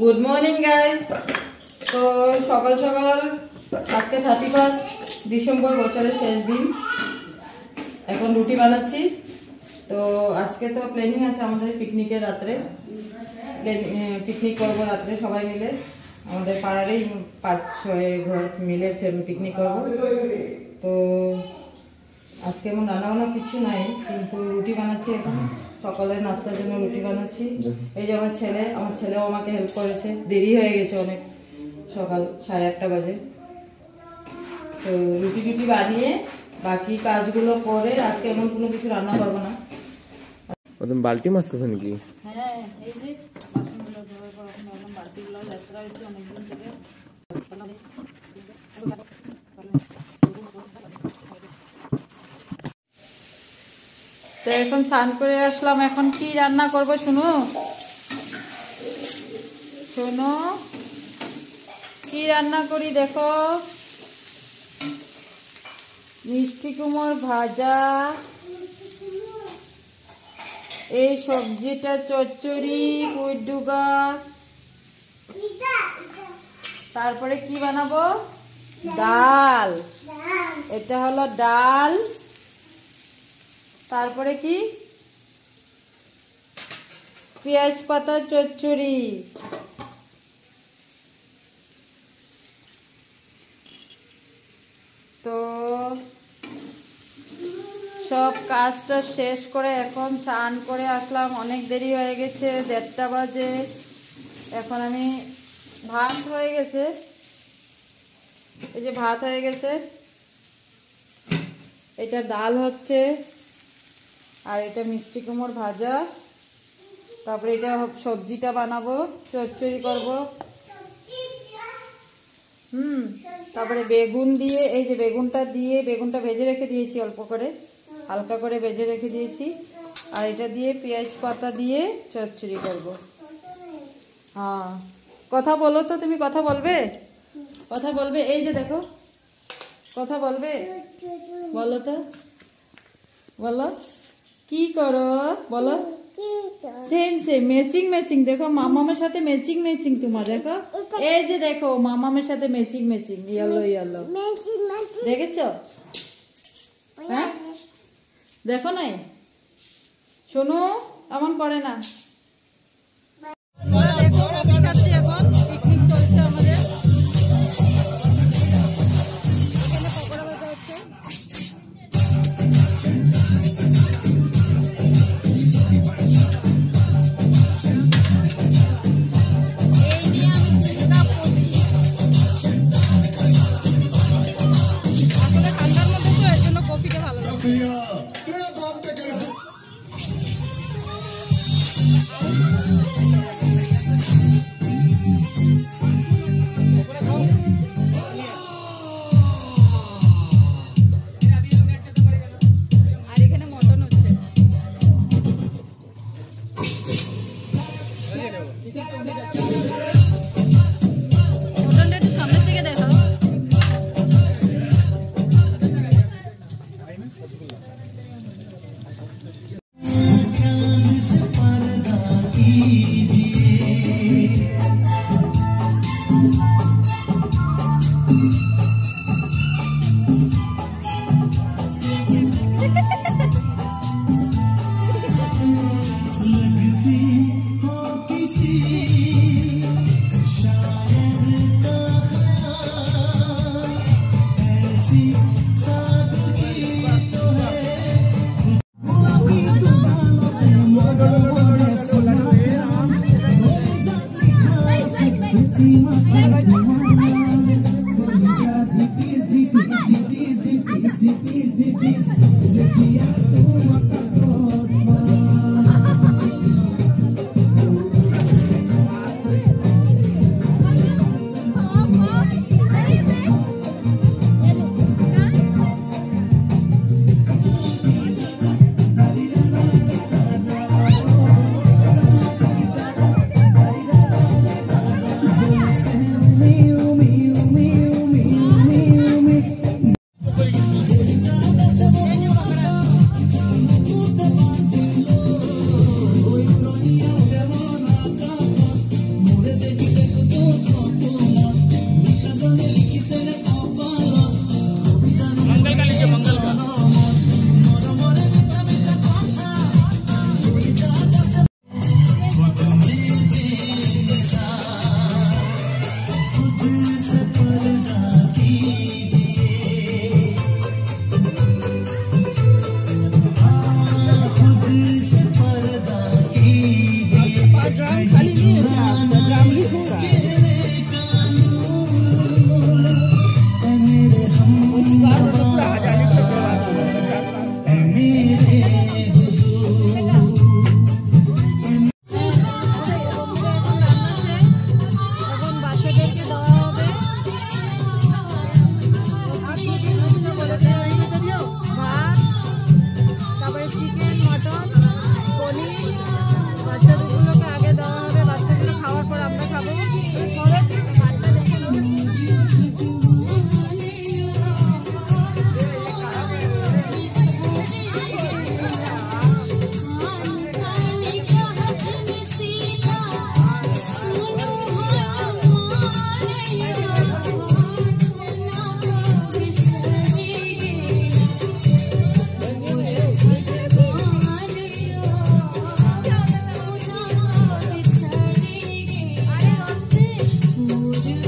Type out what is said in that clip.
Good morning guys তো সকাল সকাল, আজকে থার্টি ফার্স্ট ডিসেম্বর বছরের শেষ দিন। এখন রুটি বানাচ্ছি। তো আজকে তো প্ল্যানিং আছে আমাদের পিকনিকের রাত্রে। পিকনিক করব রাত্রে সবাই মিলে। আমাদের পাড়ারই পাঁচ ছয় ঘর মিলে পিকনিক করব। তো আজকে এমন রান্না বান্না কিছু নাই, কিন্তু রুটি বানাচ্ছি এখন। সকালের নাস্তার জন্য রুটি বানাচ্ছি। এই যে আমার ছেলে আমার ছেলেও আমাকে হেল্প করেছে। দেরি হয়ে গেছে অনেক। সকাল সাড়ে আটটা বাজে। তো রুটি টুটি বানিয়ে বাকি কাজগুলো করে আজকে এমন কোনো কিছু রান্না করব না। তুমি বালতি নাকি? হ্যাঁ এই যে বাসনগুলো বালতিগুলো লেত্রা হয়েছে অনেকদিন তো এখন স্নান করে আসলাম। এখন কি রান্না করব শুনো? শোনো কি রান্না করি দেখো? মিষ্টি কুমড় ভাজা এই সবজিটা চচ্চড়ি কুইডুগা তারপরে কি বানাবো? ডাল। এটা হলো ডাল। তারপরে কি? পেঁয়াজ পাতা, চচ্চড়ি। তো সব কাজটা শেষ করে এখন স্নান করে আসলাম। অনেক দেরি হয়ে গেছে, দেড়টা বাজে। এখন আমি ভাত হয়ে গেছে। এই যে ভাত হয়ে গেছে। এটা ডাল হচ্ছে। আর এটা মিষ্টি কুমড় ভাজা। তারপরে এটা সবজিটা বানাবো, চচ্চড়ি করব। হুম, তারপরে বেগুন দিয়ে, এই যে বেগুনটা দিয়ে, বেগুনটা ভেজে রেখে দিয়েছি অল্প করে। হালকা করে ভেজে রেখে দিয়েছি। আর এটা দিয়ে পেঁয়াজ পাতা দিয়ে চচ্চড়ি করব। হ্যাঁ কথা বলো তো, তুমি কথা বলবে? কথা বলবে? এই যে দেখো, কথা বলবে? বলো তো, বলো। কি করো? বলো। সেম সেম ম্যাচিং ম্যাচিং দেখো, মামামের সাথে ম্যাচিং ম্যাচিং তোমার, দেখো। এই যে দেখো, মামামের সাথে ম্যাচিং ম্যাচিং ইয়েলো ইয়েলো দেখেছ? হ্যাঁ? দেখো নাই? শোনো, এমন করে না। dream of Surya